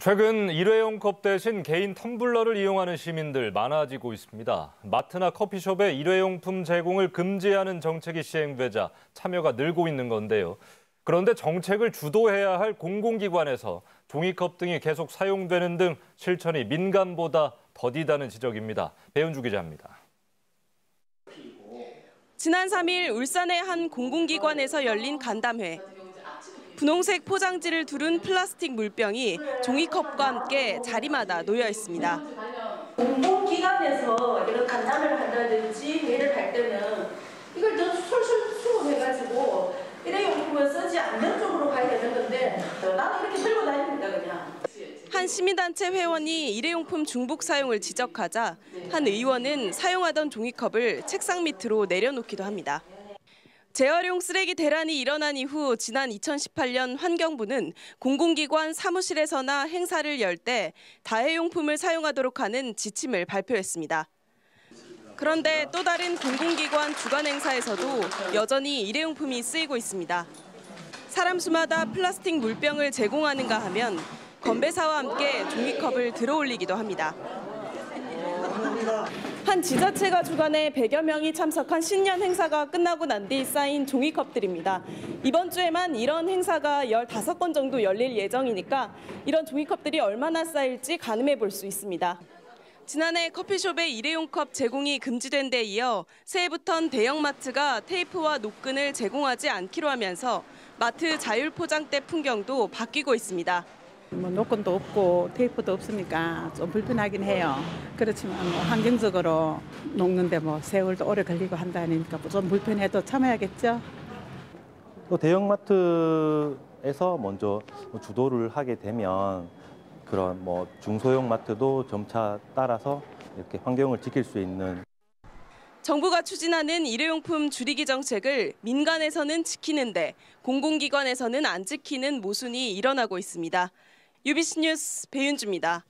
최근 일회용 컵 대신 개인 텀블러를 이용하는 시민들 많아지고 있습니다. 마트나 커피숍에 일회용품 제공을 금지하는 정책이 시행되자 참여가 늘고 있는 건데요. 그런데 정책을 주도해야 할 공공기관에서 종이컵 등이 계속 사용되는 등 실천이 민간보다 더디다는 지적입니다. 배윤주 기자입니다. 지난 3일 울산의 한 공공기관에서 열린 간담회. 분홍색 포장지를 두른 플라스틱 물병이 종이컵과 함께 자리마다 놓여 있습니다. 공공기관에서 이런 간담회를 한다든지 회의를 할 때는 이걸 더 솔솔 수급해가지고 일회용품을 쓰지 않는 쪽으로 가야 되는 건데 나는 이렇게 들고 다닙니다 그냥. 한 시민단체 회원이 일회용품 중복 사용을 지적하자 한 의원은 사용하던 종이컵을 책상 밑으로 내려놓기도 합니다. 재활용 쓰레기 대란이 일어난 이후 지난 2018년 환경부는 공공기관 사무실에서나 행사를 열 때 다회용품을 사용하도록 하는 지침을 발표했습니다. 그런데 또 다른 공공기관 주간 행사에서도 여전히 일회용품이 쓰이고 있습니다. 사람 수마다 플라스틱 물병을 제공하는가 하면 건배사와 함께 종이컵을 들어올리기도 합니다. 한 지자체가 주관해 100여 명이 참석한 신년 행사가 끝나고 난 뒤 쌓인 종이컵들입니다. 이번 주에만 이런 행사가 15건 정도 열릴 예정이니까 이런 종이컵들이 얼마나 쌓일지 가늠해 볼 수 있습니다. 지난해 커피숍의 일회용 컵 제공이 금지된 데 이어 새해부턴 대형마트가 테이프와 노끈을 제공하지 않기로 하면서 마트 자율 포장대 풍경도 바뀌고 있습니다. 뭐 노건도 없고 테이프도 없으니까 좀 불편하긴 해요. 그렇지만 뭐 환경적으로 녹는데 뭐 세월도 오래 걸리고 한다니까 좀 불편해도 참아야겠죠. 또 대형마트에서 먼저 주도를 하게 되면 그런 뭐 중소형 마트도 점차 따라서 이렇게 환경을 지킬 수 있는 정부가 추진하는 일회용품 줄이기 정책을 민간에서는 지키는데 공공기관에서는 안 지키는 모순이 일어나고 있습니다. UBC 뉴스 배윤주입니다.